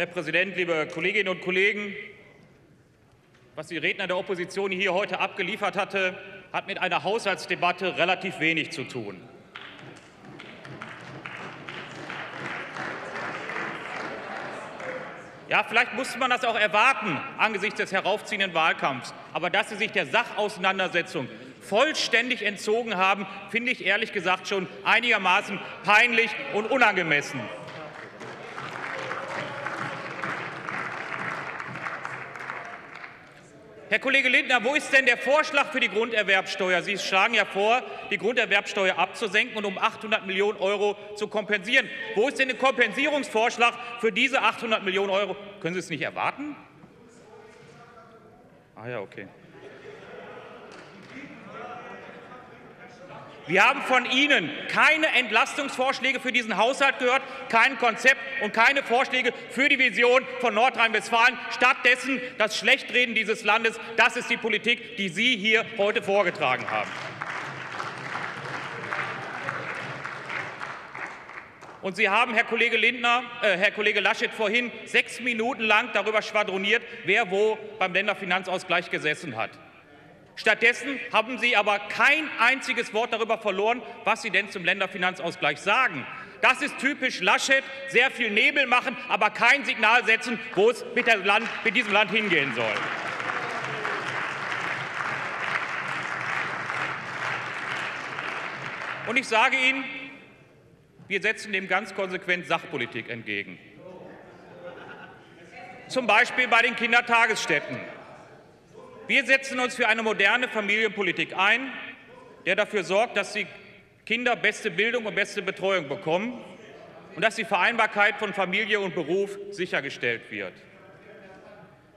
Herr Präsident, liebe Kolleginnen und Kollegen! Was die Redner der Opposition hier heute abgeliefert hatte, hat mit einer Haushaltsdebatte relativ wenig zu tun. Ja, vielleicht musste man das auch erwarten angesichts des heraufziehenden Wahlkampfs. Aber dass Sie sich der Sachauseinandersetzung vollständig entzogen haben, finde ich ehrlich gesagt schon einigermaßen peinlich und unangemessen. Herr Kollege Lindner, wo ist denn der Vorschlag für die Grunderwerbsteuer? Sie schlagen ja vor, die Grunderwerbsteuer abzusenken und um 800 Millionen Euro zu kompensieren. Wo ist denn der Kompensierungsvorschlag für diese 800 Millionen Euro? Können Sie es nicht erwarten? Ah ja, okay. Wir haben von Ihnen keine Entlastungsvorschläge für diesen Haushalt gehört, kein Konzept und keine Vorschläge für die Vision von Nordrhein-Westfalen. Stattdessen das Schlechtreden dieses Landes, das ist die Politik, die Sie hier heute vorgetragen haben. Und Sie haben, Herr Kollege Lindner, äh, Herr Kollege Laschet, vorhin sechs Minuten lang darüber schwadroniert, wer wo beim Länderfinanzausgleich gesessen hat. Stattdessen haben Sie aber kein einziges Wort darüber verloren, was Sie denn zum Länderfinanzausgleich sagen. Das ist typisch Laschet, sehr viel Nebel machen, aber kein Signal setzen, wo es mit, Land, mit diesem Land hingehen soll. Und ich sage Ihnen, wir setzen dem ganz konsequent Sachpolitik entgegen. Zum Beispiel bei den Kindertagesstätten. Wir setzen uns für eine moderne Familienpolitik ein, der dafür sorgt, dass die Kinder beste Bildung und beste Betreuung bekommen und dass die Vereinbarkeit von Familie und Beruf sichergestellt wird.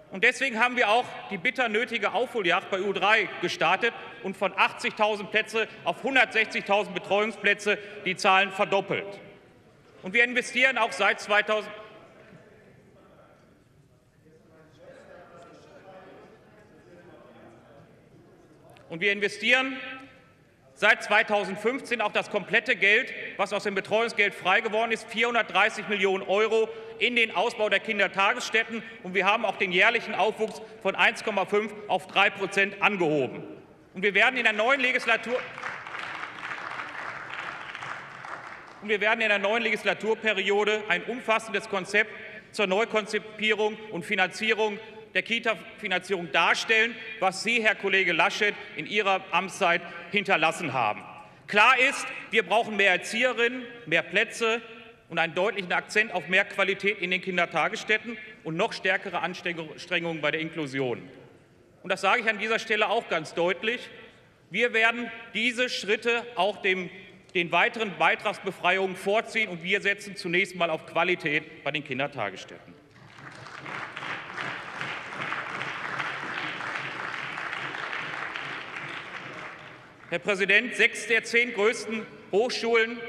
Und deswegen haben wir auch die bitter nötige Aufholjagd bei U3 gestartet und von 80.000 Plätze auf 160.000 Betreuungsplätze die Zahlen verdoppelt. Und wir investieren auch seit 2000 Und wir investieren seit 2015 auch das komplette Geld, was aus dem Betreuungsgeld frei geworden ist, 430 Millionen Euro in den Ausbau der Kindertagesstätten. Und wir haben auch den jährlichen Aufwuchs von 1,5 auf 3 Prozent angehoben. Und wir werden in der neuen Legislatur und wir werden in der neuen Legislaturperiode ein umfassendes Konzept zur Neukonzipierung und Finanzierung der Kita-Finanzierung darstellen, was Sie, Herr Kollege Laschet, in Ihrer Amtszeit hinterlassen haben. Klar ist, wir brauchen mehr Erzieherinnen, mehr Plätze und einen deutlichen Akzent auf mehr Qualität in den Kindertagesstätten und noch stärkere Anstrengungen bei der Inklusion. Und das sage ich an dieser Stelle auch ganz deutlich. Wir werden diese Schritte auch dem, den weiteren Beitragsbefreiungen vorziehen, und wir setzen zunächst mal auf Qualität bei den Kindertagesstätten. Herr Präsident, sechs der zehn größten Hochschulen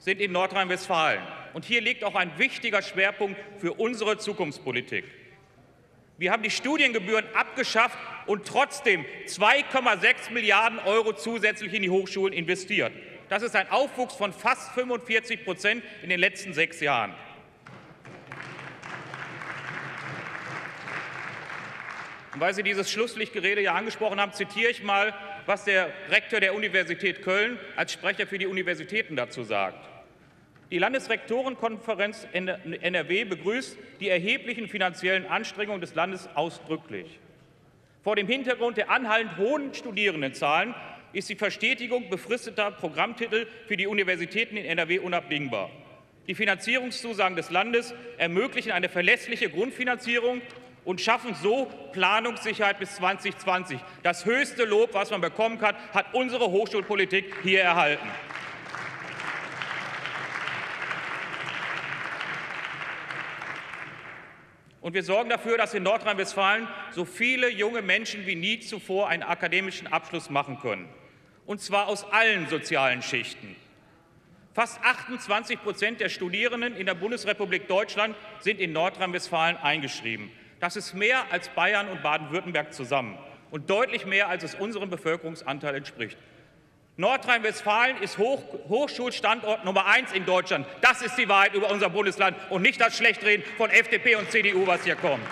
sind in Nordrhein-Westfalen. Und hier liegt auch ein wichtiger Schwerpunkt für unsere Zukunftspolitik. Wir haben die Studiengebühren abgeschafft und trotzdem 2,6 Milliarden Euro zusätzlich in die Hochschulen investiert. Das ist ein Aufwuchs von fast 45 Prozent in den letzten sechs Jahren. Und weil Sie dieses Schlusslichtgerede ja angesprochen haben, zitiere ich mal was der Rektor der Universität Köln als Sprecher für die Universitäten dazu sagt. Die Landesrektorenkonferenz NRW begrüßt die erheblichen finanziellen Anstrengungen des Landes ausdrücklich. Vor dem Hintergrund der anhaltend hohen Studierendenzahlen ist die Verstetigung befristeter Programmtitel für die Universitäten in NRW unabdingbar. Die Finanzierungszusagen des Landes ermöglichen eine verlässliche Grundfinanzierung und schaffen so Planungssicherheit bis 2020. Das höchste Lob, was man bekommen kann, hat unsere Hochschulpolitik hier erhalten. Und wir sorgen dafür, dass in Nordrhein-Westfalen so viele junge Menschen wie nie zuvor einen akademischen Abschluss machen können. Und zwar aus allen sozialen Schichten. Fast 28 Prozent der Studierenden in der Bundesrepublik Deutschland sind in Nordrhein-Westfalen eingeschrieben. Das ist mehr als Bayern und Baden-Württemberg zusammen und deutlich mehr, als es unserem Bevölkerungsanteil entspricht. Nordrhein-Westfalen ist Hoch Hochschulstandort Nummer eins in Deutschland. Das ist die Wahrheit über unser Bundesland und nicht das Schlechtreden von FDP und CDU, was hier kommt.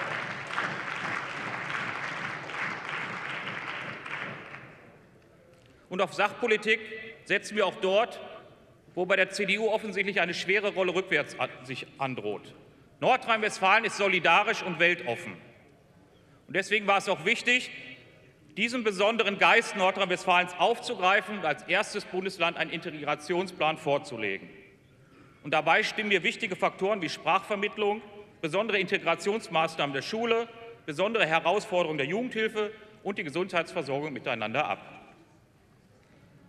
Und auf Sachpolitik setzen wir auch dort, wo bei der CDU offensichtlich eine schwere Rolle rückwärts sich androht. Nordrhein-Westfalen ist solidarisch und weltoffen. Und deswegen war es auch wichtig, diesen besonderen Geist Nordrhein-Westfalens aufzugreifen und als erstes Bundesland einen Integrationsplan vorzulegen. Und dabei stimmen mir wichtige Faktoren wie Sprachvermittlung, besondere Integrationsmaßnahmen der Schule, besondere Herausforderungen der Jugendhilfe und die Gesundheitsversorgung miteinander ab.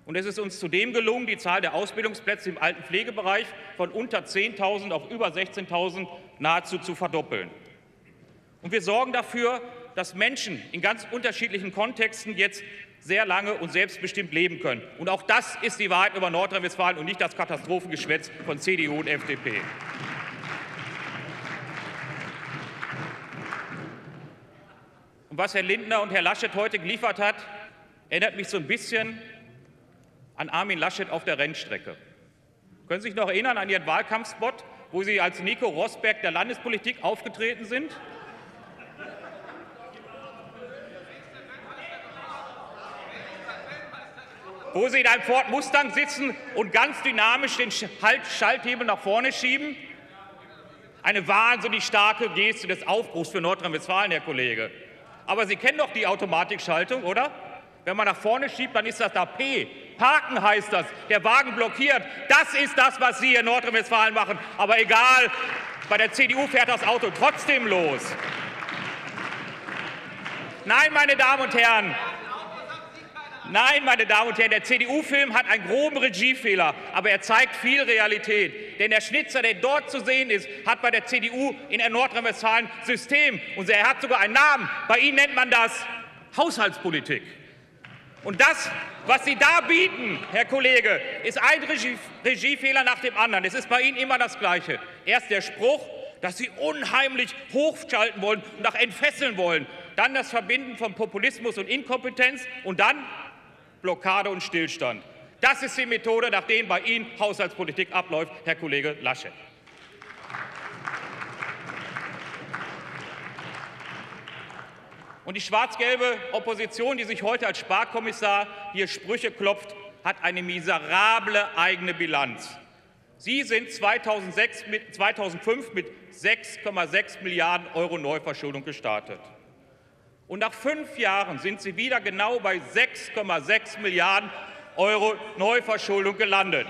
Und es ist uns zudem gelungen, die Zahl der Ausbildungsplätze im alten Pflegebereich von unter 10.000 auf über 16.000 nahezu zu verdoppeln. Und wir sorgen dafür, dass Menschen in ganz unterschiedlichen Kontexten jetzt sehr lange und selbstbestimmt leben können. Und auch das ist die Wahrheit über Nordrhein-Westfalen und nicht das Katastrophengeschwätz von CDU und FDP. Und was Herr Lindner und Herr Laschet heute geliefert hat, erinnert mich so ein bisschen an Armin Laschet auf der Rennstrecke. Können Sie sich noch erinnern an Ihren Wahlkampfspot, wo Sie als Nico Rosberg der Landespolitik aufgetreten sind? Wo Sie in einem Ford Mustang sitzen und ganz dynamisch den Schalthebel nach vorne schieben? Eine wahnsinnig starke Geste des Aufbruchs für Nordrhein-Westfalen, Herr Kollege. Aber Sie kennen doch die Automatikschaltung, oder? Wenn man nach vorne schiebt, dann ist das da P. Parken heißt das. Der Wagen blockiert. Das ist das, was Sie in Nordrhein-Westfalen machen. Aber egal, bei der CDU fährt das Auto trotzdem los. Nein, meine Damen und Herren, Nein, meine Damen und Herren, der CDU-Film hat einen groben Regiefehler, aber er zeigt viel Realität. Denn der Schnitzer, der dort zu sehen ist, hat bei der CDU in Nordrhein-Westfalen System und er hat sogar einen Namen. Bei Ihnen nennt man das Haushaltspolitik. Und das, was Sie da bieten, Herr Kollege, ist ein Regie Regiefehler nach dem anderen. Es ist bei Ihnen immer das Gleiche. Erst der Spruch, dass Sie unheimlich hochschalten wollen und auch entfesseln wollen. Dann das Verbinden von Populismus und Inkompetenz und dann Blockade und Stillstand. Das ist die Methode, nach der bei Ihnen Haushaltspolitik abläuft, Herr Kollege Laschet. Und die schwarz-gelbe Opposition, die sich heute als Sparkommissar hier Sprüche klopft, hat eine miserable eigene Bilanz. Sie sind 2006 mit, 2005 mit 6,6 Milliarden Euro Neuverschuldung gestartet. Und nach fünf Jahren sind Sie wieder genau bei 6,6 Milliarden Euro Neuverschuldung gelandet.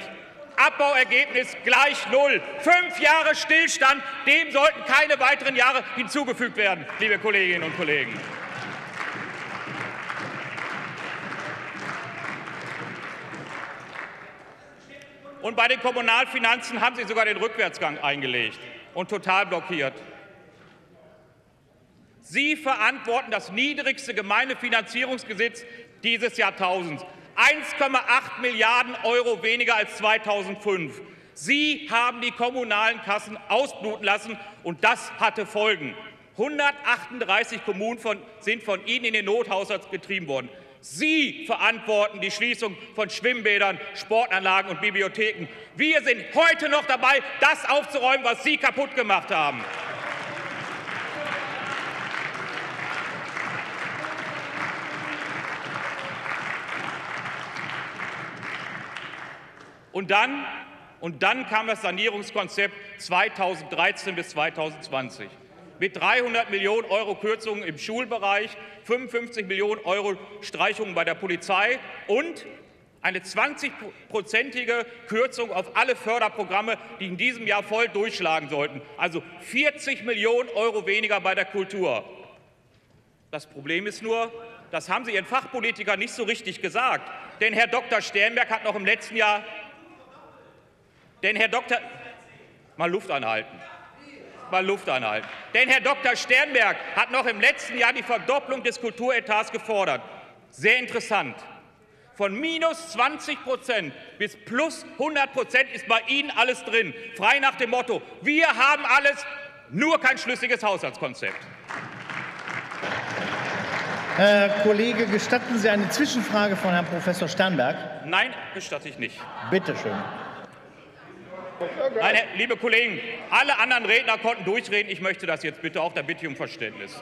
Abbauergebnis gleich null. Fünf Jahre Stillstand, dem sollten keine weiteren Jahre hinzugefügt werden, liebe Kolleginnen und Kollegen. Und bei den Kommunalfinanzen haben Sie sogar den Rückwärtsgang eingelegt und total blockiert. Sie verantworten das niedrigste Gemeindefinanzierungsgesetz dieses Jahrtausends. 1,8 Milliarden Euro weniger als 2005. Sie haben die kommunalen Kassen ausbluten lassen, und das hatte Folgen. 138 Kommunen von, sind von Ihnen in den Nothaushalt getrieben worden. Sie verantworten die Schließung von Schwimmbädern, Sportanlagen und Bibliotheken. Wir sind heute noch dabei, das aufzuräumen, was Sie kaputt gemacht haben. Und dann, und dann kam das Sanierungskonzept 2013 bis 2020 mit 300 Millionen Euro Kürzungen im Schulbereich, 55 Millionen Euro Streichungen bei der Polizei und eine 20-prozentige Kürzung auf alle Förderprogramme, die in diesem Jahr voll durchschlagen sollten. Also 40 Millionen Euro weniger bei der Kultur. Das Problem ist nur, das haben Sie Ihren Fachpolitikern nicht so richtig gesagt. Denn Herr Dr. Sternberg hat noch im letzten Jahr, denn Herr Dr. mal Luft anhalten mal Luft anhalten. Denn Herr Dr. Sternberg hat noch im letzten Jahr die Verdopplung des Kulturetats gefordert. Sehr interessant. Von minus 20 Prozent bis plus 100 Prozent ist bei Ihnen alles drin. Frei nach dem Motto, wir haben alles, nur kein schlüssiges Haushaltskonzept. Herr Kollege, gestatten Sie eine Zwischenfrage von Herrn Professor Sternberg? Nein, gestatte ich nicht. Bitte schön. Nein, liebe Kollegen, alle anderen Redner konnten durchreden. Ich möchte das jetzt bitte auch, da bitte ich um Verständnis.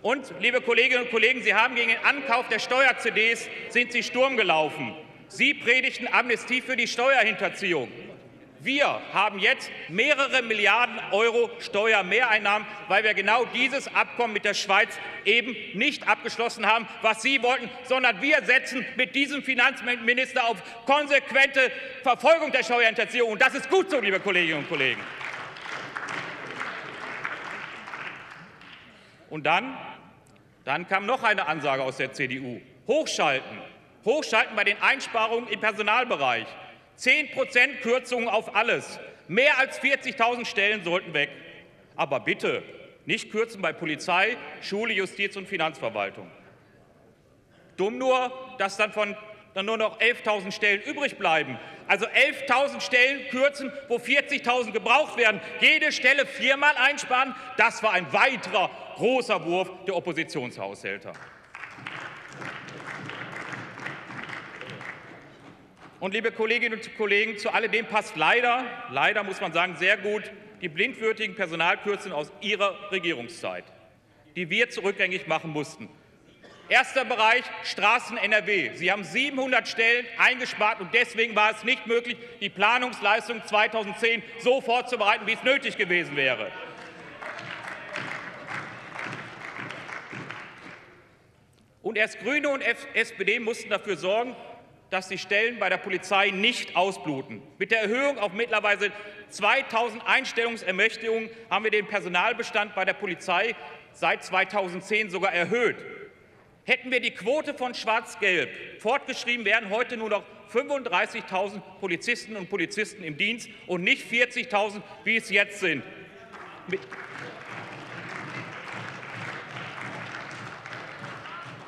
Und, liebe Kolleginnen und Kollegen, Sie haben gegen den Ankauf der Steuer-CDs sind Sie Sturm gelaufen. Sie predigten Amnestie für die Steuerhinterziehung. Wir haben jetzt mehrere Milliarden Euro Steuermehreinnahmen, weil wir genau dieses Abkommen mit der Schweiz eben nicht abgeschlossen haben, was Sie wollten, sondern wir setzen mit diesem Finanzminister auf konsequente Verfolgung der Steuerhinterziehung. Und das ist gut so, liebe Kolleginnen und Kollegen. Und dann, dann kam noch eine Ansage aus der CDU. Hochschalten. Hochschalten bei den Einsparungen im Personalbereich. 10 Prozent Kürzungen auf alles. Mehr als 40.000 Stellen sollten weg. Aber bitte nicht kürzen bei Polizei, Schule, Justiz und Finanzverwaltung. Dumm nur, dass dann von dann nur noch 11.000 Stellen übrig bleiben. Also 11.000 Stellen kürzen, wo 40.000 gebraucht werden. Jede Stelle viermal einsparen, das war ein weiterer großer Wurf der Oppositionshaushälter. Und liebe Kolleginnen und Kollegen, zu alledem passt leider, leider muss man sagen, sehr gut die blindwürdigen Personalkürzungen aus Ihrer Regierungszeit, die wir zurückgängig machen mussten. Erster Bereich Straßen NRW. Sie haben 700 Stellen eingespart und deswegen war es nicht möglich, die Planungsleistung 2010 so vorzubereiten, wie es nötig gewesen wäre. Und erst Grüne und SPD mussten dafür sorgen, dass die Stellen bei der Polizei nicht ausbluten. Mit der Erhöhung auf mittlerweile 2000 Einstellungsermächtigungen haben wir den Personalbestand bei der Polizei seit 2010 sogar erhöht. Hätten wir die Quote von Schwarz-Gelb fortgeschrieben, wären heute nur noch 35.000 Polizistinnen und Polizisten im Dienst und nicht 40.000, wie es jetzt sind. Mit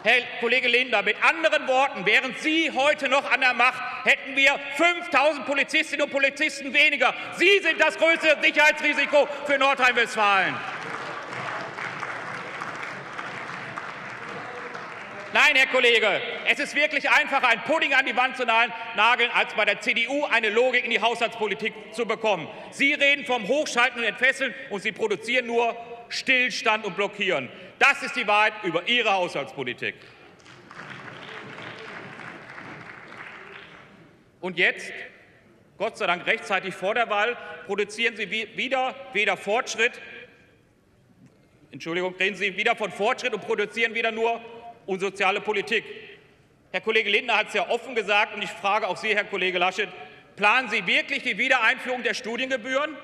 Herr Kollege Lindner, mit anderen Worten, während Sie heute noch an der Macht, hätten wir 5000 Polizistinnen und Polizisten weniger. Sie sind das größte Sicherheitsrisiko für Nordrhein-Westfalen. Nein, Herr Kollege, es ist wirklich einfacher, ein Pudding an die Wand zu nageln, als bei der CDU eine Logik in die Haushaltspolitik zu bekommen. Sie reden vom Hochschalten und Entfesseln, und Sie produzieren nur Stillstand und Blockieren. Das ist die Wahrheit über Ihre Haushaltspolitik. Und jetzt, Gott sei Dank rechtzeitig vor der Wahl, produzieren Sie wieder weder Fortschritt, Entschuldigung, reden Sie wieder von Fortschritt und produzieren wieder nur unsoziale Politik. Herr Kollege Lindner hat es ja offen gesagt, und ich frage auch Sie, Herr Kollege Laschet, planen Sie wirklich die Wiedereinführung der Studiengebühren?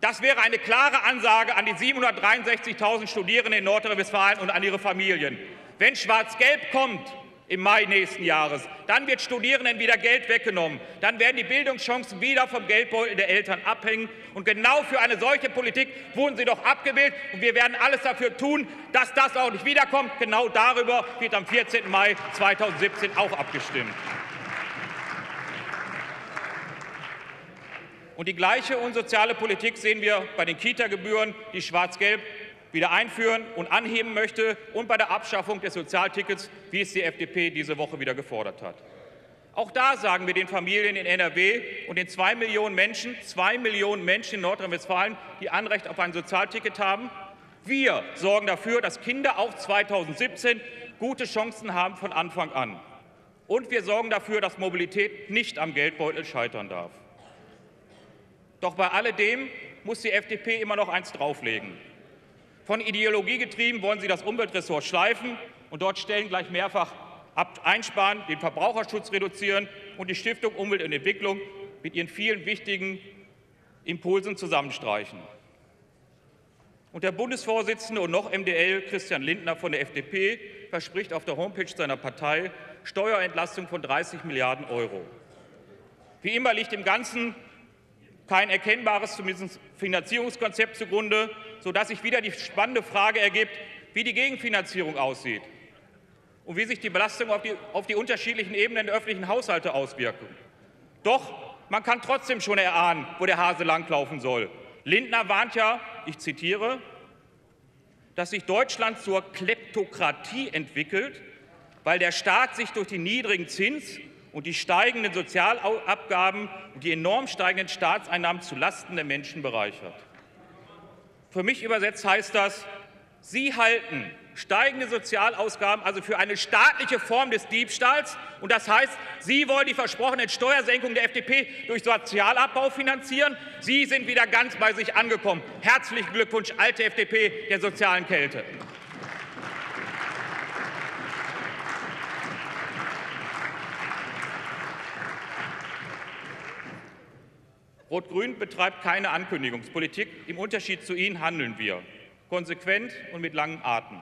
Das wäre eine klare Ansage an die 763.000 Studierenden in Nordrhein-Westfalen und an ihre Familien. Wenn Schwarz-Gelb kommt im Mai nächsten Jahres, dann wird Studierenden wieder Geld weggenommen. Dann werden die Bildungschancen wieder vom Geldbeutel der Eltern abhängen. Und genau für eine solche Politik wurden sie doch abgewählt. Und wir werden alles dafür tun, dass das auch nicht wiederkommt. Genau darüber wird am 14. Mai 2017 auch abgestimmt. Und die gleiche unsoziale Politik sehen wir bei den Kita-Gebühren, die Schwarz-Gelb wieder einführen und anheben möchte, und bei der Abschaffung des Sozialtickets, wie es die FDP diese Woche wieder gefordert hat. Auch da sagen wir den Familien in NRW und den zwei Millionen Menschen, zwei Millionen Menschen in Nordrhein-Westfalen, die Anrecht auf ein Sozialticket haben, wir sorgen dafür, dass Kinder auch 2017 gute Chancen haben von Anfang an. Und wir sorgen dafür, dass Mobilität nicht am Geldbeutel scheitern darf. Doch bei alledem muss die FDP immer noch eins drauflegen. Von Ideologie getrieben wollen sie das Umweltressort schleifen und dort Stellen gleich mehrfach einsparen, den Verbraucherschutz reduzieren und die Stiftung Umwelt und Entwicklung mit ihren vielen wichtigen Impulsen zusammenstreichen. Und der Bundesvorsitzende und noch MDL Christian Lindner von der FDP verspricht auf der Homepage seiner Partei Steuerentlastung von 30 Milliarden Euro. Wie immer liegt im Ganzen kein erkennbares Finanzierungskonzept zugrunde, sodass sich wieder die spannende Frage ergibt, wie die Gegenfinanzierung aussieht und wie sich die Belastung auf die, auf die unterschiedlichen Ebenen der öffentlichen Haushalte auswirken. Doch man kann trotzdem schon erahnen, wo der Hase langlaufen soll. Lindner warnt ja, ich zitiere, dass sich Deutschland zur Kleptokratie entwickelt, weil der Staat sich durch die niedrigen Zins und die steigenden Sozialabgaben und die enorm steigenden Staatseinnahmen zulasten der Menschen bereichert. Für mich übersetzt heißt das, Sie halten steigende Sozialausgaben also für eine staatliche Form des Diebstahls. Und das heißt, Sie wollen die versprochenen Steuersenkungen der FDP durch Sozialabbau finanzieren. Sie sind wieder ganz bei sich angekommen. Herzlichen Glückwunsch, alte FDP der sozialen Kälte. Rot-Grün betreibt keine Ankündigungspolitik. Im Unterschied zu Ihnen handeln wir konsequent und mit langen Atem.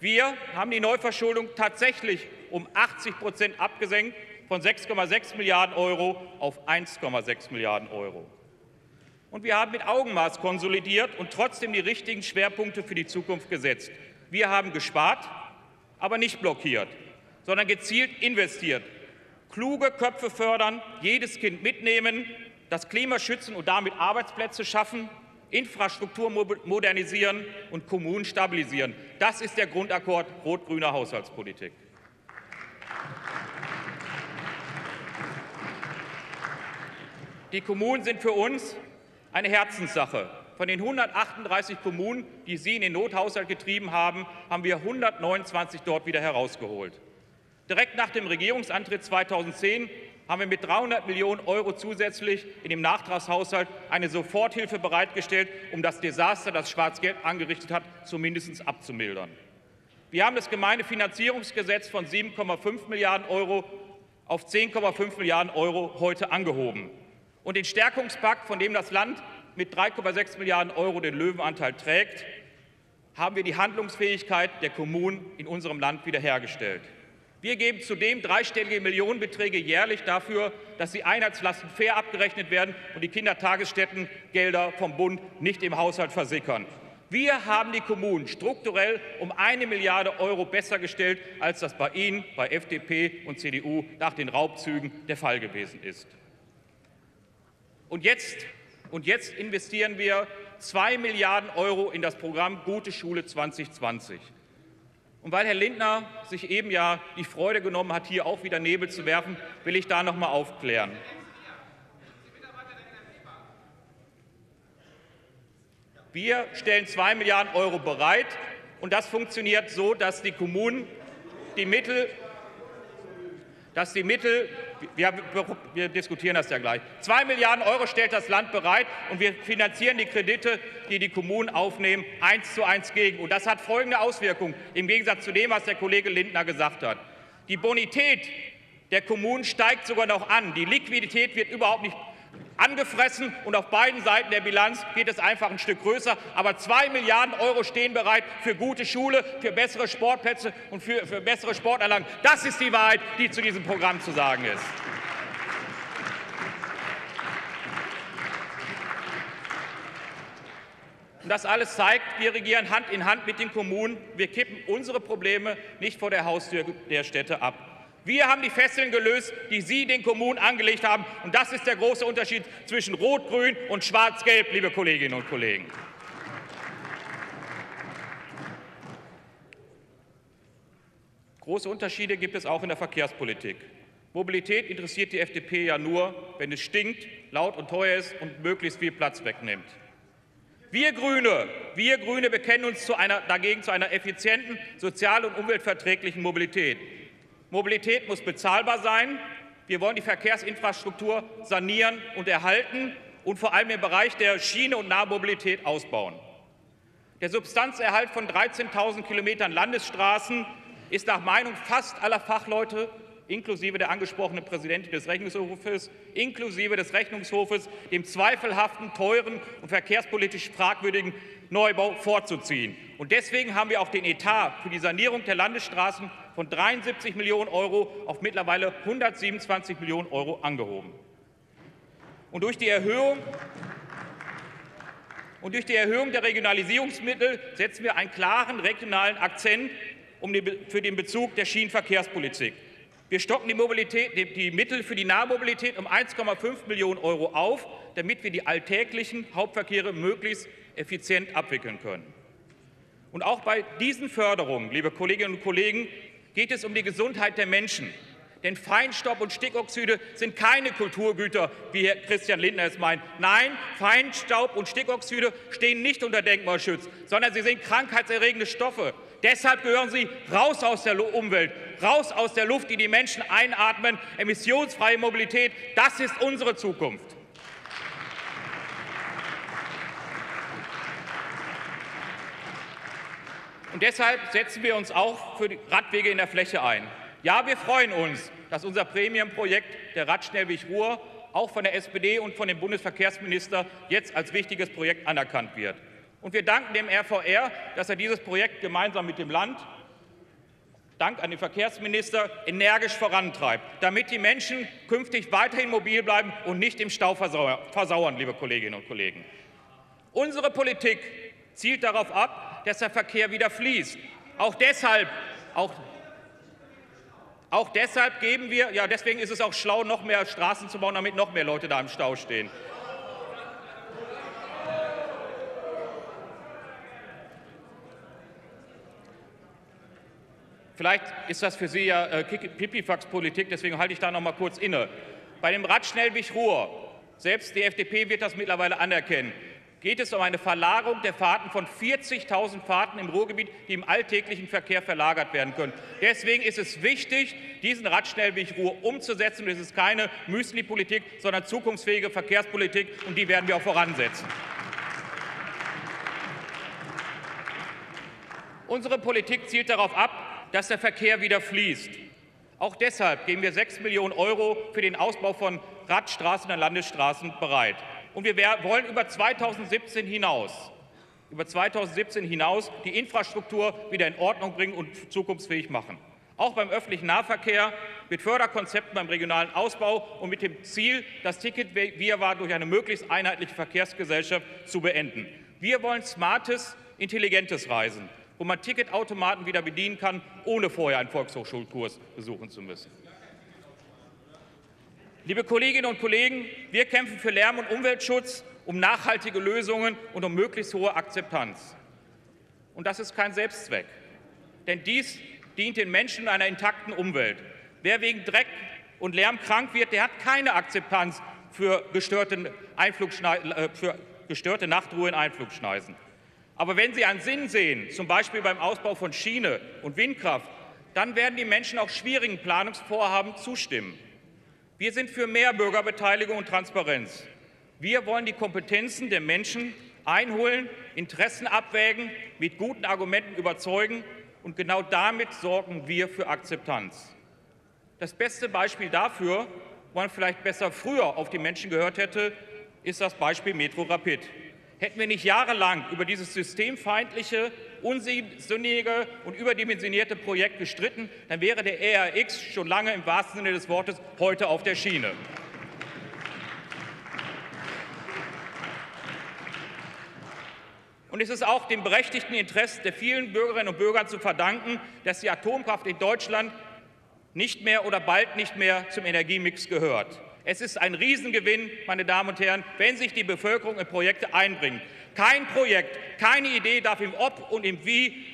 Wir haben die Neuverschuldung tatsächlich um 80 Prozent abgesenkt, von 6,6 Milliarden Euro auf 1,6 Milliarden Euro. Und wir haben mit Augenmaß konsolidiert und trotzdem die richtigen Schwerpunkte für die Zukunft gesetzt. Wir haben gespart, aber nicht blockiert, sondern gezielt investiert. Kluge Köpfe fördern, jedes Kind mitnehmen, das Klima schützen und damit Arbeitsplätze schaffen, Infrastruktur modernisieren und Kommunen stabilisieren. Das ist der Grundakkord rot-grüner Haushaltspolitik. Die Kommunen sind für uns eine Herzenssache. Von den 138 Kommunen, die Sie in den Nothaushalt getrieben haben, haben wir 129 dort wieder herausgeholt. Direkt nach dem Regierungsantritt 2010 haben wir mit 300 Millionen Euro zusätzlich in dem Nachtragshaushalt eine Soforthilfe bereitgestellt, um das Desaster, das Schwarz-Gelb angerichtet hat, zumindest abzumildern. Wir haben das Gemeindefinanzierungsgesetz von 7,5 Milliarden Euro auf 10,5 Milliarden Euro heute angehoben. Und den Stärkungspakt, von dem das Land mit 3,6 Milliarden Euro den Löwenanteil trägt, haben wir die Handlungsfähigkeit der Kommunen in unserem Land wiederhergestellt. Wir geben zudem dreistellige Millionenbeträge jährlich dafür, dass die Einheitslasten fair abgerechnet werden und die Kindertagesstättengelder vom Bund nicht im Haushalt versickern. Wir haben die Kommunen strukturell um eine Milliarde Euro besser gestellt, als das bei Ihnen, bei FDP und CDU nach den Raubzügen der Fall gewesen ist. Und jetzt, und jetzt investieren wir zwei Milliarden Euro in das Programm Gute Schule 2020. Und weil Herr Lindner sich eben ja die Freude genommen hat, hier auch wieder Nebel zu werfen, will ich da noch mal aufklären. Wir stellen zwei Milliarden Euro bereit, und das funktioniert so, dass die Kommunen die Mittel, dass die Mittel wir, wir, diskutieren das ja gleich. Zwei Milliarden Euro stellt das Land bereit, und wir finanzieren die Kredite, die die Kommunen aufnehmen, eins zu eins gegen. Und das hat folgende Auswirkungen, im Gegensatz zu dem, was der Kollege Lindner gesagt hat. Die Bonität der Kommunen steigt sogar noch an. Die Liquidität wird überhaupt nicht angefressen und auf beiden Seiten der Bilanz geht es einfach ein Stück größer. Aber zwei Milliarden Euro stehen bereit für gute Schule, für bessere Sportplätze und für, für bessere Sportanlagen. Das ist die Wahrheit, die zu diesem Programm zu sagen ist. Und das alles zeigt, wir regieren Hand in Hand mit den Kommunen. Wir kippen unsere Probleme nicht vor der Haustür der Städte ab. Wir haben die Fesseln gelöst, die Sie den Kommunen angelegt haben. Und das ist der große Unterschied zwischen Rot-Grün und Schwarz-Gelb, liebe Kolleginnen und Kollegen. Große Unterschiede gibt es auch in der Verkehrspolitik. Mobilität interessiert die FDP ja nur, wenn es stinkt, laut und teuer ist und möglichst viel Platz wegnimmt. Wir Grüne, wir Grüne bekennen uns zu einer, dagegen zu einer effizienten, sozial- und umweltverträglichen Mobilität. Mobilität muss bezahlbar sein. Wir wollen die Verkehrsinfrastruktur sanieren und erhalten und vor allem im Bereich der Schiene- und Nahmobilität ausbauen. Der Substanzerhalt von 13.000 Kilometern Landesstraßen ist nach Meinung fast aller Fachleute, inklusive der angesprochenen Präsidentin des Rechnungshofes, inklusive des Rechnungshofes, dem zweifelhaften, teuren und verkehrspolitisch fragwürdigen Neubau vorzuziehen. Und deswegen haben wir auch den Etat für die Sanierung der Landesstraßen von 73 Millionen Euro auf mittlerweile 127 Millionen Euro angehoben. Und durch die Erhöhung und durch die Erhöhung der Regionalisierungsmittel setzen wir einen klaren regionalen Akzent für den Bezug der Schienenverkehrspolitik. Wir stocken die, Mobilität, die Mittel für die Nahmobilität um 1,5 Millionen Euro auf, damit wir die alltäglichen Hauptverkehre möglichst effizient abwickeln können. Und auch bei diesen Förderungen, liebe Kolleginnen und Kollegen, geht es um die Gesundheit der Menschen. Denn Feinstaub und Stickoxide sind keine Kulturgüter, wie Herr Christian Lindner es meint. Nein, Feinstaub und Stickoxide stehen nicht unter Denkmalschutz, sondern sie sind krankheitserregende Stoffe. Deshalb gehören sie raus aus der Umwelt, raus aus der Luft, die die Menschen einatmen. Emissionsfreie Mobilität, das ist unsere Zukunft. Und deshalb setzen wir uns auch für die Radwege in der Fläche ein. Ja, wir freuen uns, dass unser Premium-Projekt, der Radschnellweg Ruhr, auch von der SPD und von dem Bundesverkehrsminister jetzt als wichtiges Projekt anerkannt wird. Und wir danken dem RVR, dass er dieses Projekt gemeinsam mit dem Land, Dank an den Verkehrsminister, energisch vorantreibt, damit die Menschen künftig weiterhin mobil bleiben und nicht im Stau versauern, liebe Kolleginnen und Kollegen. Unsere Politik zielt darauf ab, dass der Verkehr wieder fließt. Auch deshalb, auch auch deshalb geben wir, ja, deswegen ist es auch schlau, noch mehr Straßen zu bauen, damit noch mehr Leute da im Stau stehen. Vielleicht ist das für Sie ja äh, Pipifax-Politik, deswegen halte ich da noch mal kurz inne. Bei dem Radschnellweg Ruhr, selbst die FDP wird das mittlerweile anerkennen, geht es um eine Verlagerung der Fahrten von 40.000 Fahrten im Ruhrgebiet, die im alltäglichen Verkehr verlagert werden können. Deswegen ist es wichtig, diesen Radschnellweg Ruhr umzusetzen. Es ist keine Müsli-Politik, sondern zukunftsfähige Verkehrspolitik, und die werden wir auch voransetzen. Unsere Politik zielt darauf ab, dass der Verkehr wieder fließt. Auch deshalb geben wir 6 Millionen Euro für den Ausbau von Radstraßen und Landesstraßen bereit. Und wir wollen über 2017 hinaus, über 2017 hinaus die Infrastruktur wieder in Ordnung bringen und zukunftsfähig machen. Auch beim öffentlichen Nahverkehr mit Förderkonzepten beim regionalen Ausbau und mit dem Ziel, das Ticket Wirrwarr durch eine möglichst einheitliche Verkehrsgesellschaft zu beenden. Wir wollen smartes, intelligentes Reisen, wo man Ticketautomaten wieder bedienen kann, ohne vorher einen Volkshochschulkurs besuchen zu müssen. Liebe Kolleginnen und Kollegen, wir kämpfen für Lärm- und Umweltschutz, um nachhaltige Lösungen und um möglichst hohe Akzeptanz. Und das ist kein Selbstzweck, denn dies dient den Menschen in einer intakten Umwelt. Wer wegen Dreck und Lärm krank wird, der hat keine Akzeptanz für gestörte, äh, für gestörte Nachtruhe in Einflugschneisen. Aber wenn Sie einen Sinn sehen, zum Beispiel beim Ausbau von Schiene und Windkraft, dann werden die Menschen auch schwierigen Planungsvorhaben zustimmen. Wir sind für mehr Bürgerbeteiligung und Transparenz. Wir wollen die Kompetenzen der Menschen einholen, Interessen abwägen, mit guten Argumenten überzeugen, und genau damit sorgen wir für Akzeptanz. Das beste Beispiel dafür, wo man vielleicht besser früher auf die Menschen gehört hätte, ist das Beispiel Metro Rapid. Hätten wir nicht jahrelang über dieses systemfeindliche, unsinnige und überdimensionierte Projekt gestritten, dann wäre der ERX schon lange im wahrsten Sinne des Wortes heute auf der Schiene. Und es ist auch dem berechtigten Interesse der vielen Bürgerinnen und Bürger zu verdanken, dass die Atomkraft in Deutschland nicht mehr oder bald nicht mehr zum Energiemix gehört. Es ist ein Riesengewinn, meine Damen und Herren, wenn sich die Bevölkerung in Projekte einbringt. Kein Projekt, keine Idee darf im Ob und im Wie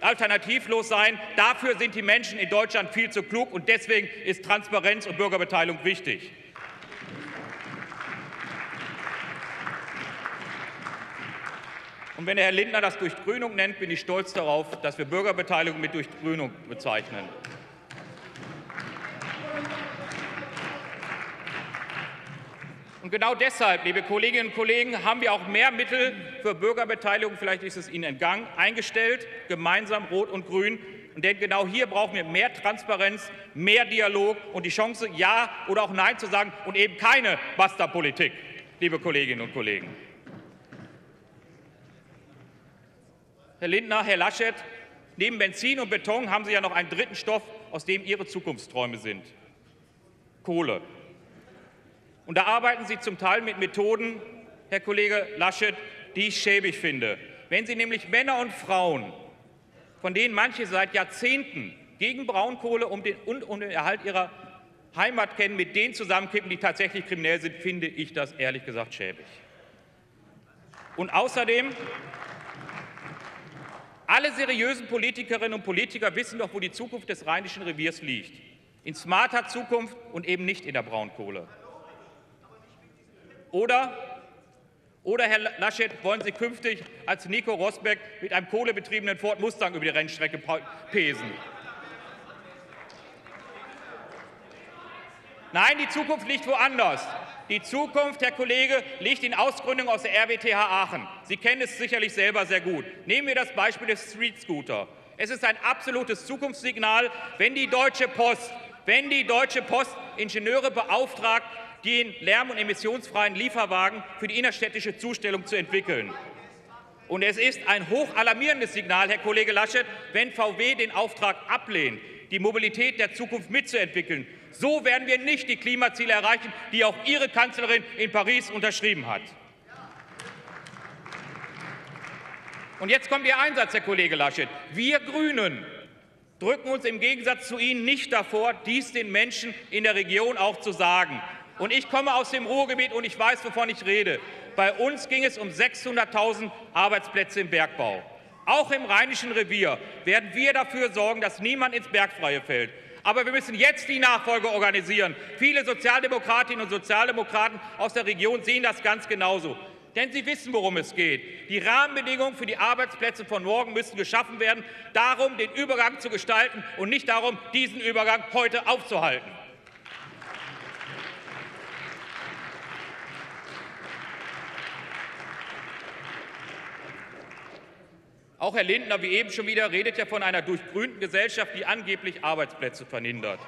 alternativlos sein. Dafür sind die Menschen in Deutschland viel zu klug, und deswegen ist Transparenz und Bürgerbeteiligung wichtig. Und wenn der Herr Lindner das Durchgrünung nennt, bin ich stolz darauf, dass wir Bürgerbeteiligung mit Durchgrünung bezeichnen. Und genau deshalb, liebe Kolleginnen und Kollegen, haben wir auch mehr Mittel für Bürgerbeteiligung, vielleicht ist es Ihnen entgangen, eingestellt, gemeinsam Rot und Grün. Und denn genau hier brauchen wir mehr Transparenz, mehr Dialog und die Chance, Ja oder auch Nein zu sagen und eben keine Basta-Politik, liebe Kolleginnen und Kollegen. Herr Lindner, Herr Laschet, neben Benzin und Beton haben Sie ja noch einen dritten Stoff, aus dem Ihre Zukunftsträume sind. Kohle. Und da arbeiten Sie zum Teil mit Methoden, Herr Kollege Laschet, die ich schäbig finde. Wenn Sie nämlich Männer und Frauen, von denen manche seit Jahrzehnten gegen Braunkohle und den, und um den Erhalt ihrer Heimat kennen, mit denen zusammenkippen, die tatsächlich kriminell sind, finde ich das ehrlich gesagt schäbig. Und außerdem Alle seriösen Politikerinnen und Politiker wissen doch, wo die Zukunft des Rheinischen Reviers liegt. In smarter Zukunft und eben nicht in der Braunkohle. Oder, oder Herr Laschet, wollen Sie künftig als Nico Rosberg mit einem kohlebetriebenen Ford Mustang über die Rennstrecke pesen? Nein, die Zukunft liegt woanders. Die Zukunft, Herr Kollege, liegt in Ausgründungen aus der RWTH Aachen. Sie kennen es sicherlich selber sehr gut. Nehmen wir das Beispiel des Street Scooter. Es ist ein absolutes Zukunftssignal, wenn die Deutsche Post, wenn die Deutsche Post Ingenieure beauftragt, den lärm- und emissionsfreien Lieferwagen für die innerstädtische Zustellung zu entwickeln. Und es ist ein hochalarmierendes Signal, Herr Kollege Laschet, wenn VW den Auftrag ablehnt, die Mobilität der Zukunft mitzuentwickeln. So werden wir nicht die Klimaziele erreichen, die auch Ihre Kanzlerin in Paris unterschrieben hat. Und jetzt kommt Ihr Einsatz, Herr Kollege Laschet. Wir Grünen drücken uns im Gegensatz zu Ihnen nicht davor, dies den Menschen in der Region auch zu sagen. Und ich komme aus dem Ruhrgebiet und ich weiß, wovon ich rede. Bei uns ging es um 600.000 Arbeitsplätze im Bergbau. Auch im Rheinischen Revier werden wir dafür sorgen, dass niemand ins Bergfreie fällt. Aber wir müssen jetzt die Nachfolge organisieren. Viele Sozialdemokratinnen und Sozialdemokraten aus der Region sehen das ganz genauso. Denn sie wissen, worum es geht. Die Rahmenbedingungen für die Arbeitsplätze von morgen müssen geschaffen werden. Darum, den Übergang zu gestalten und nicht darum, diesen Übergang heute aufzuhalten. Auch Herr Lindner, wie eben schon wieder, redet ja von einer durchgrünten Gesellschaft, die angeblich Arbeitsplätze verhindert.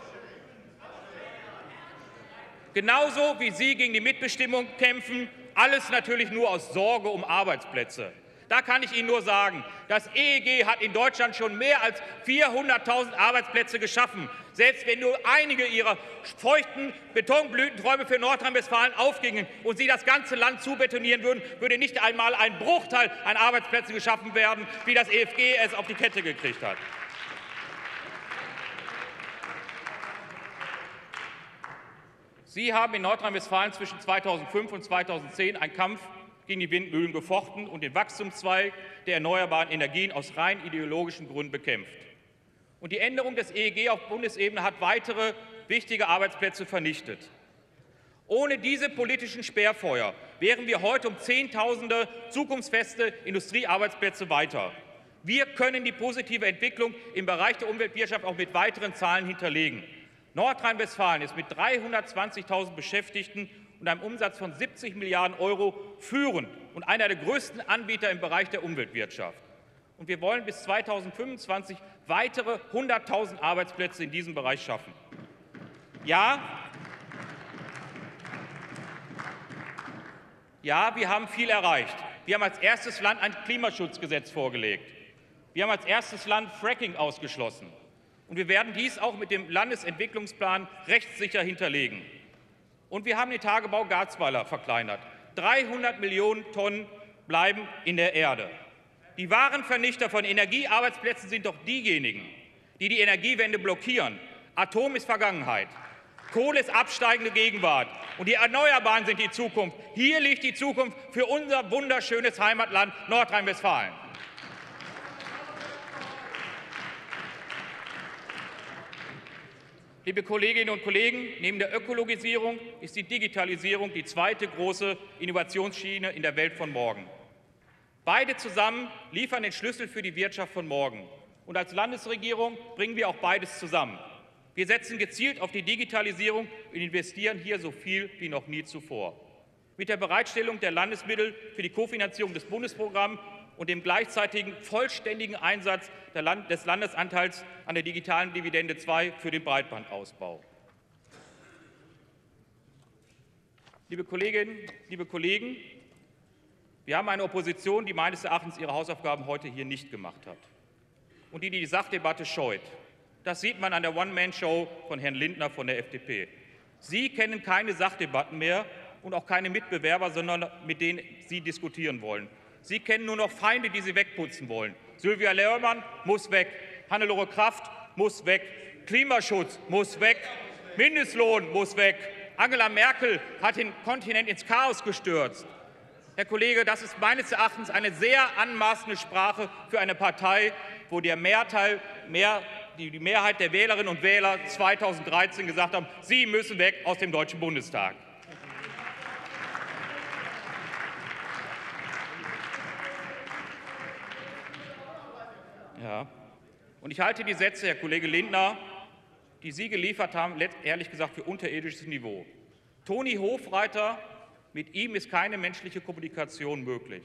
Genauso wie Sie gegen die Mitbestimmung kämpfen, alles natürlich nur aus Sorge um Arbeitsplätze. Da kann ich Ihnen nur sagen, das EEG hat in Deutschland schon mehr als 400.000 Arbeitsplätze geschaffen. Selbst wenn nur einige Ihrer feuchten Betonblütenträume für Nordrhein-Westfalen aufgingen und Sie das ganze Land zubetonieren würden, würde nicht einmal ein Bruchteil an Arbeitsplätzen geschaffen werden, wie das EFG es auf die Kette gekriegt hat. Sie haben in Nordrhein-Westfalen zwischen 2005 und 2010 einen Kampf gegen die Windmühlen gefochten und den Wachstumszweig der erneuerbaren Energien aus rein ideologischen Gründen bekämpft. Und die Änderung des EEG auf Bundesebene hat weitere wichtige Arbeitsplätze vernichtet. Ohne diese politischen Sperrfeuer wären wir heute um Zehntausende zukunftsfeste Industriearbeitsplätze weiter. Wir können die positive Entwicklung im Bereich der Umweltwirtschaft auch mit weiteren Zahlen hinterlegen. Nordrhein-Westfalen ist mit 320.000 Beschäftigten und einem Umsatz von 70 Milliarden Euro führend und einer der größten Anbieter im Bereich der Umweltwirtschaft. Und wir wollen bis 2025 weitere 100.000 Arbeitsplätze in diesem Bereich schaffen. Ja, ja, wir haben viel erreicht. Wir haben als erstes Land ein Klimaschutzgesetz vorgelegt. Wir haben als erstes Land Fracking ausgeschlossen. Und wir werden dies auch mit dem Landesentwicklungsplan rechtssicher hinterlegen. Und wir haben den Tagebau Garzweiler verkleinert. 300 Millionen Tonnen bleiben in der Erde. Die wahren Vernichter von Energiearbeitsplätzen sind doch diejenigen, die die Energiewende blockieren. Atom ist Vergangenheit. Kohle ist absteigende Gegenwart. Und die Erneuerbaren sind die Zukunft. Hier liegt die Zukunft für unser wunderschönes Heimatland Nordrhein-Westfalen. Liebe Kolleginnen und Kollegen, neben der Ökologisierung ist die Digitalisierung die zweite große Innovationsschiene in der Welt von morgen. Beide zusammen liefern den Schlüssel für die Wirtschaft von morgen. Und als Landesregierung bringen wir auch beides zusammen. Wir setzen gezielt auf die Digitalisierung und investieren hier so viel wie noch nie zuvor. Mit der Bereitstellung der Landesmittel für die Kofinanzierung des Bundesprogramms und dem gleichzeitigen vollständigen Einsatz des Landesanteils an der digitalen Dividende 2 für den Breitbandausbau. Liebe Kolleginnen, liebe Kollegen, wir haben eine Opposition, die meines Erachtens ihre Hausaufgaben heute hier nicht gemacht hat und die die Sachdebatte scheut. Das sieht man an der One-Man-Show von Herrn Lindner von der FDP. Sie kennen keine Sachdebatten mehr und auch keine Mitbewerber, sondern mit denen Sie diskutieren wollen. Sie kennen nur noch Feinde, die Sie wegputzen wollen. Sylvia Lehrmann muss weg. Hannelore Kraft muss weg. Klimaschutz muss weg. Mindestlohn muss weg. Angela Merkel hat den Kontinent ins Chaos gestürzt. Herr Kollege, das ist meines Erachtens eine sehr anmaßende Sprache für eine Partei, wo der Mehrteil, mehr, die, Mehrheit der Wählerinnen und Wähler 2013 gesagt haben, Sie müssen weg aus dem Deutschen Bundestag. Ja. Und ich halte die Sätze, Herr Kollege Lindner, die Sie geliefert haben, ehrlich gesagt für unterirdisches Niveau. Toni Hofreiter, mit ihm ist keine menschliche Kommunikation möglich.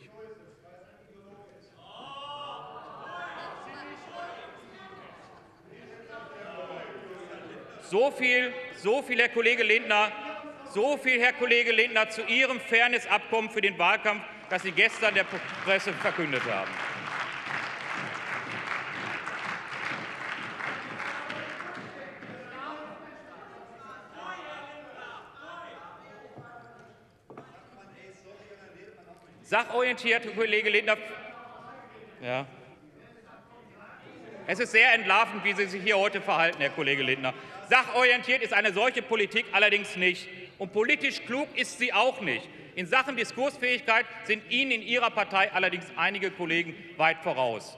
So viel, so viel, Herr Kollege Lindner, so viel, Herr Kollege Lindner, zu Ihrem Fairnessabkommen für den Wahlkampf, das Sie gestern der Presse verkündet haben. Sachorientiert, Kollege Lindner. Ja. Es ist sehr entlarvend, wie Sie sich hier heute verhalten, Herr Kollege Lindner. Sachorientiert ist eine solche Politik allerdings nicht. Und politisch klug ist sie auch nicht. In Sachen Diskursfähigkeit sind Ihnen in Ihrer Partei allerdings einige Kollegen weit voraus.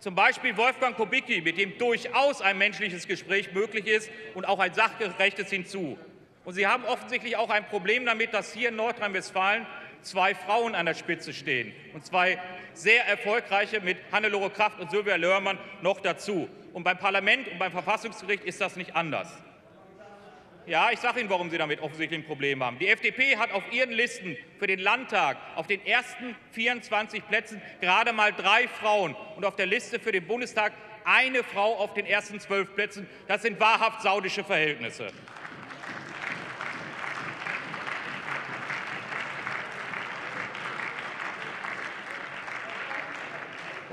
Zum Beispiel Wolfgang Kubicki, mit dem durchaus ein menschliches Gespräch möglich ist und auch ein sachgerechtes hinzu. Und Sie haben offensichtlich auch ein Problem damit, dass hier in Nordrhein-Westfalen zwei Frauen an der Spitze stehen und zwei sehr erfolgreiche mit Hannelore Kraft und Sylvia Lörmann noch dazu. Und beim Parlament und beim Verfassungsgericht ist das nicht anders. Ja, ich sage Ihnen, warum Sie damit offensichtlich ein Problem haben. Die FDP hat auf ihren Listen für den Landtag auf den ersten 24 Plätzen gerade mal drei Frauen und auf der Liste für den Bundestag eine Frau auf den ersten zwölf Plätzen. Das sind wahrhaft saudische Verhältnisse.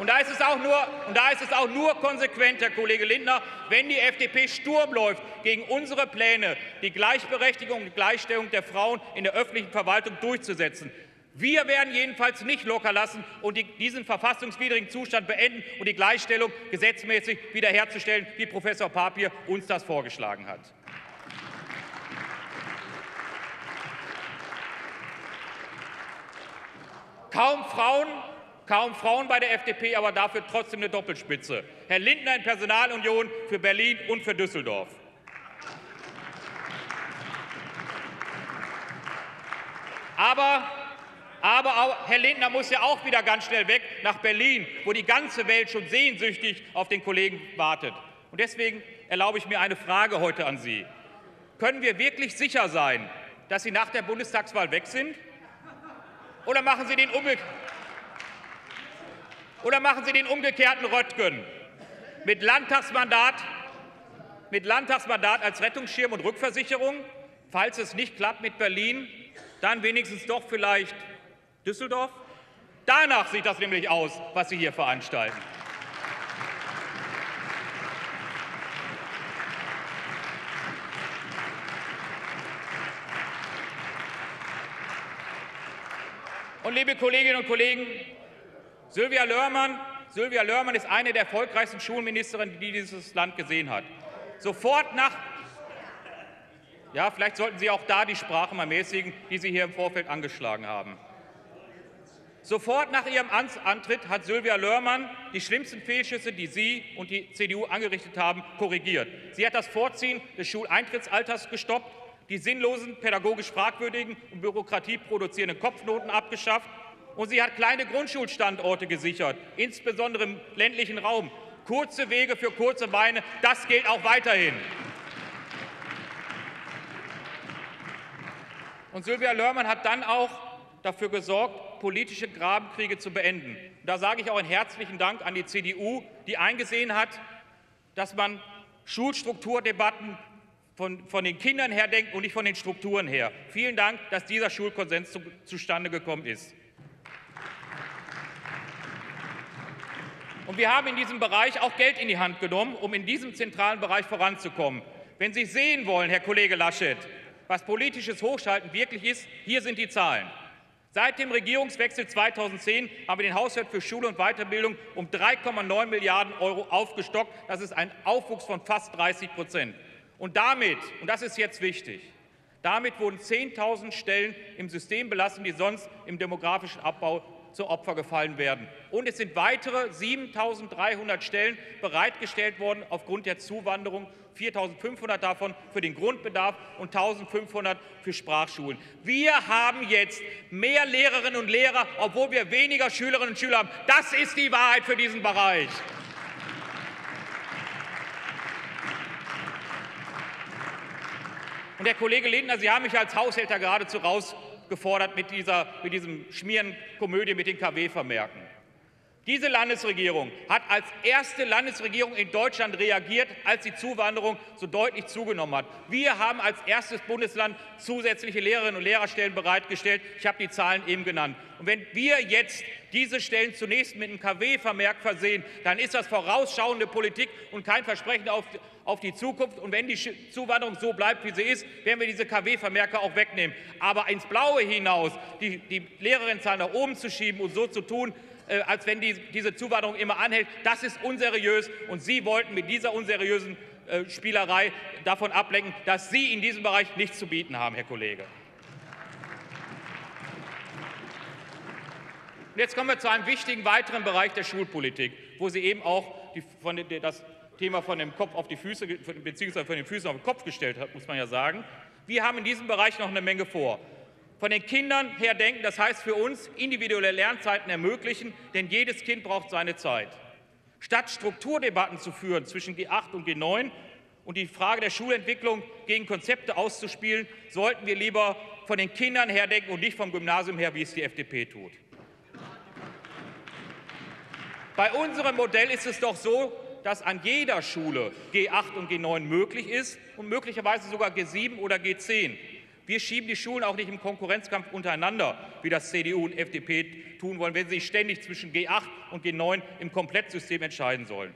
Und da ist es auch nur, und da ist es auch nur konsequent, Herr Kollege Lindner, wenn die FDP Sturm läuft gegen unsere Pläne, die Gleichberechtigung und Gleichstellung der Frauen in der öffentlichen Verwaltung durchzusetzen. Wir werden jedenfalls nicht locker lassen und die, diesen verfassungswidrigen Zustand beenden und die Gleichstellung gesetzmäßig wiederherzustellen, wie Professor Papier uns das vorgeschlagen hat. Kaum Frauen Kaum Frauen bei der FDP, aber dafür trotzdem eine Doppelspitze. Herr Lindner in Personalunion für Berlin und für Düsseldorf. Aber, aber Herr Lindner muss ja auch wieder ganz schnell weg nach Berlin, wo die ganze Welt schon sehnsüchtig auf den Kollegen wartet. Und deswegen erlaube ich mir eine Frage heute an Sie. Können wir wirklich sicher sein, dass Sie nach der Bundestagswahl weg sind? Oder machen Sie den umgekehrten oder machen Sie den umgekehrten Röttgen mit Landtagsmandat, mit Landtagsmandat als Rettungsschirm und Rückversicherung? Falls es nicht klappt mit Berlin, dann wenigstens doch vielleicht Düsseldorf? Danach sieht das nämlich aus, was Sie hier veranstalten. Und liebe Kolleginnen und Kollegen, Sylvia Lörmann, Sylvia Lörmann ist eine der erfolgreichsten Schulministerinnen, die dieses Land gesehen hat. Sofort nach ja, vielleicht sollten Sie auch da die Sprache mal mäßigen, die Sie hier im Vorfeld angeschlagen haben. Sofort nach ihrem Antritt hat Sylvia Lörmann die schlimmsten Fehlschüsse, die Sie und die CDU angerichtet haben, korrigiert. Sie hat das Vorziehen des Schuleintrittsalters gestoppt, die sinnlosen, pädagogisch fragwürdigen und bürokratieproduzierenden Kopfnoten abgeschafft und sie hat kleine Grundschulstandorte gesichert, insbesondere im ländlichen Raum. Kurze Wege für kurze Beine, das gilt auch weiterhin. Und Sylvia Lörmann hat dann auch dafür gesorgt, politische Grabenkriege zu beenden. Und da sage ich auch einen herzlichen Dank an die CDU, die eingesehen hat, dass man Schulstrukturdebatten von, von, den Kindern her denkt und nicht von den Strukturen her. Vielen Dank, dass dieser Schulkonsens zu, zustande gekommen ist. Und wir haben in diesem Bereich auch Geld in die Hand genommen, um in diesem zentralen Bereich voranzukommen. Wenn Sie sehen wollen, Herr Kollege Laschet, was politisches Hochschalten wirklich ist, hier sind die Zahlen. Seit dem Regierungswechsel 2010 haben wir den Haushalt für Schule und Weiterbildung um 3,9 Milliarden Euro aufgestockt. Das ist ein Aufwuchs von fast 30 Prozent. Und damit, und das ist jetzt wichtig, Damit wurden 10.000 Stellen im System belassen, die sonst im demografischen Abbau zu Opfer gefallen werden. Und es sind weitere 7.300 Stellen bereitgestellt worden aufgrund der Zuwanderung, 4.500 davon für den Grundbedarf und 1.500 für Sprachschulen. Wir haben jetzt mehr Lehrerinnen und Lehrer, obwohl wir weniger Schülerinnen und Schüler haben. Das ist die Wahrheit für diesen Bereich. Und Herr Kollege Lindner, Sie haben mich als Haushälter geradezu rausgefordert mit, dieser, mit diesem Schmierenkomödie mit den KW-Vermerken. Diese Landesregierung hat als erste Landesregierung in Deutschland reagiert, als die Zuwanderung so deutlich zugenommen hat. Wir haben als erstes Bundesland zusätzliche Lehrerinnen und Lehrerstellen bereitgestellt. Ich habe die Zahlen eben genannt. Und wenn wir jetzt diese Stellen zunächst mit einem KW-Vermerk versehen, dann ist das vorausschauende Politik und kein Versprechen auf, auf die Zukunft. Und wenn die Zuwanderung so bleibt, wie sie ist, werden wir diese KW-Vermerke auch wegnehmen. Aber ins Blaue hinaus die, die Lehrerinnenzahl nach oben zu schieben und so zu tun, äh, als wenn die, diese Zuwanderung immer anhält, das ist unseriös. Und Sie wollten mit dieser unseriösen äh, Spielerei davon ablenken, dass Sie in diesem Bereich nichts zu bieten haben, Herr Kollege. Und jetzt kommen wir zu einem wichtigen weiteren Bereich der Schulpolitik, wo Sie eben auch die, von, das Thema von dem Kopf auf die Füße, beziehungsweise von den Füßen auf den Kopf gestellt hat, muss man ja sagen. Wir haben in diesem Bereich noch eine Menge vor. Von den Kindern her denken, das heißt für uns individuelle Lernzeiten ermöglichen, denn jedes Kind braucht seine Zeit. Statt Strukturdebatten zu führen zwischen G8 und G9 und die Frage der Schulentwicklung gegen Konzepte auszuspielen, sollten wir lieber von den Kindern her denken und nicht vom Gymnasium her, wie es die FDP tut. Bei unserem Modell ist es doch so, dass an jeder Schule G8 und G9 möglich ist und möglicherweise sogar G7 oder G10. Wir schieben die Schulen auch nicht im Konkurrenzkampf untereinander, wie das CDU und FDP tun wollen, wenn sie sich ständig zwischen G8 und G9 im Komplettsystem entscheiden sollen.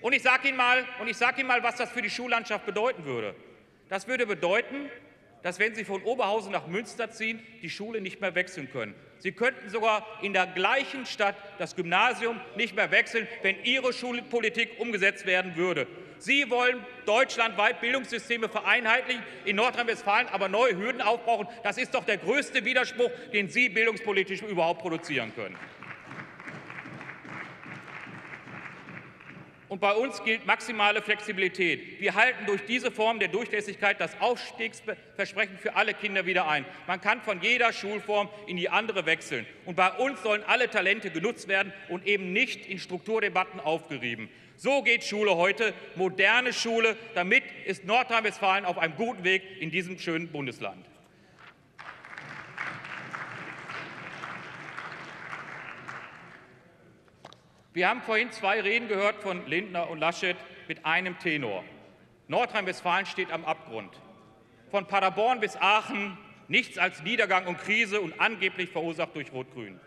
Und ich sage Ihnen, mal, sag Ihnen mal, was das für die Schullandschaft bedeuten würde. Das würde bedeuten, dass wenn Sie von Oberhausen nach Münster ziehen, die Schule nicht mehr wechseln können. Sie könnten sogar in der gleichen Stadt das Gymnasium nicht mehr wechseln, wenn Ihre Schulpolitik umgesetzt werden würde. Sie wollen deutschlandweit Bildungssysteme vereinheitlichen, in Nordrhein-Westfalen aber neue Hürden aufbrauchen. Das ist doch der größte Widerspruch, den Sie bildungspolitisch überhaupt produzieren können. Und bei uns gilt maximale Flexibilität. Wir halten durch diese Form der Durchlässigkeit das Aufstiegsversprechen für alle Kinder wieder ein. Man kann von jeder Schulform in die andere wechseln. Und bei uns sollen alle Talente genutzt werden und eben nicht in Strukturdebatten aufgerieben. So geht Schule heute, moderne Schule. Damit ist Nordrhein-Westfalen auf einem guten Weg in diesem schönen Bundesland. Wir haben vorhin zwei Reden gehört von Lindner und Laschet mit einem Tenor. Nordrhein-Westfalen steht am Abgrund. Von Paderborn bis Aachen nichts als Niedergang und Krise und angeblich verursacht durch Rot-Grün.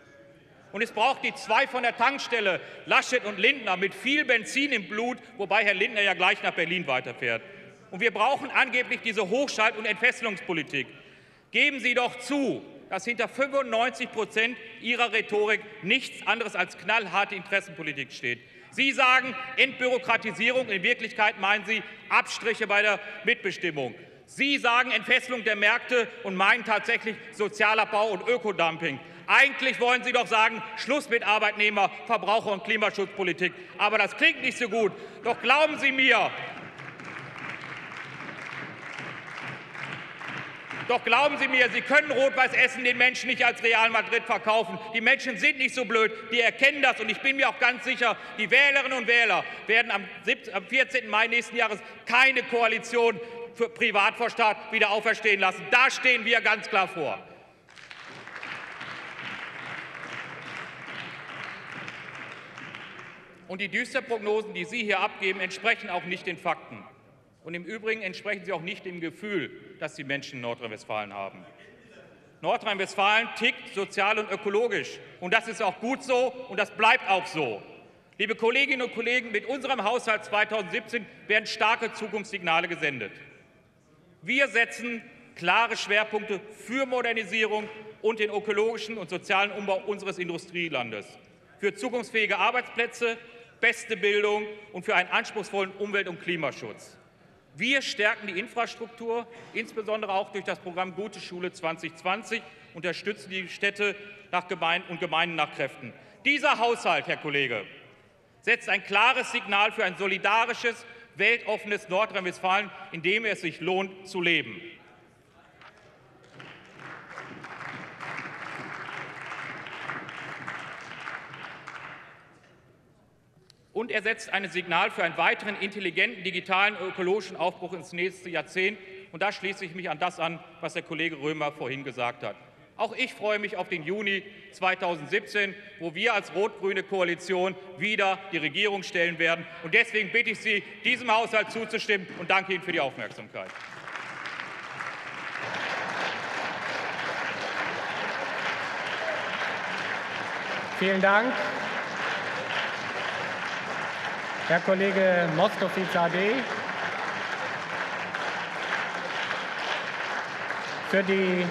Und es braucht die zwei von der Tankstelle, Laschet und Lindner, mit viel Benzin im Blut, wobei Herr Lindner ja gleich nach Berlin weiterfährt. Und wir brauchen angeblich diese Hochschalt- und Entfesselungspolitik. Geben Sie doch zu, dass hinter 95 Prozent Ihrer Rhetorik nichts anderes als knallharte Interessenpolitik steht. Sie sagen Entbürokratisierung, in Wirklichkeit meinen Sie Abstriche bei der Mitbestimmung. Sie sagen Entfesselung der Märkte und meinen tatsächlich Sozialabbau und Ökodumping. Eigentlich wollen Sie doch sagen, Schluss mit Arbeitnehmer, Verbraucher und Klimaschutzpolitik. Aber das klingt nicht so gut. Doch glauben Sie mir, Doch glauben Sie mir, Sie können Rot-Weiß Essen den Menschen nicht als Real Madrid verkaufen. Die Menschen sind nicht so blöd, die erkennen das. Und ich bin mir auch ganz sicher, die Wählerinnen und Wähler werden am 14. Mai nächsten Jahres keine Koalition für Privat vor Staat wieder auferstehen lassen. Da stehen wir ganz klar vor. Und die düsteren Prognosen, die Sie hier abgeben, entsprechen auch nicht den Fakten. Und im Übrigen entsprechen sie auch nicht dem Gefühl, das die Menschen in Nordrhein-Westfalen haben. Nordrhein-Westfalen tickt sozial und ökologisch. Und das ist auch gut so und das bleibt auch so. Liebe Kolleginnen und Kollegen, mit unserem Haushalt 2017 werden starke Zukunftssignale gesendet. Wir setzen klare Schwerpunkte für Modernisierung und den ökologischen und sozialen Umbau unseres Industrielandes, für zukunftsfähige Arbeitsplätze, beste Bildung und für einen anspruchsvollen Umwelt- und Klimaschutz. Wir stärken die Infrastruktur, insbesondere auch durch das Programm Gute Schule 2020, unterstützen die Städte nach Gemeinden und Gemeinden nach Kräften. Dieser Haushalt, Herr Kollege, setzt ein klares Signal für ein solidarisches, weltoffenes Nordrhein-Westfalen, in dem es sich lohnt zu leben. Und er setzt ein Signal für einen weiteren intelligenten, digitalen, ökologischen Aufbruch ins nächste Jahrzehnt. Und da schließe ich mich an das an, was der Kollege Römer vorhin gesagt hat. Auch ich freue mich auf den Juni 2017, wo wir als rot-grüne Koalition wieder die Regierung stellen werden. Und deswegen bitte ich Sie, diesem Haushalt zuzustimmen und danke Ihnen für die Aufmerksamkeit. Vielen Dank. Herr Kollege Moskowitz AD. Für die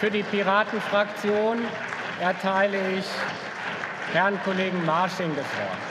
Für die Piratenfraktion erteile ich Herrn Kollegen Marsching das Wort.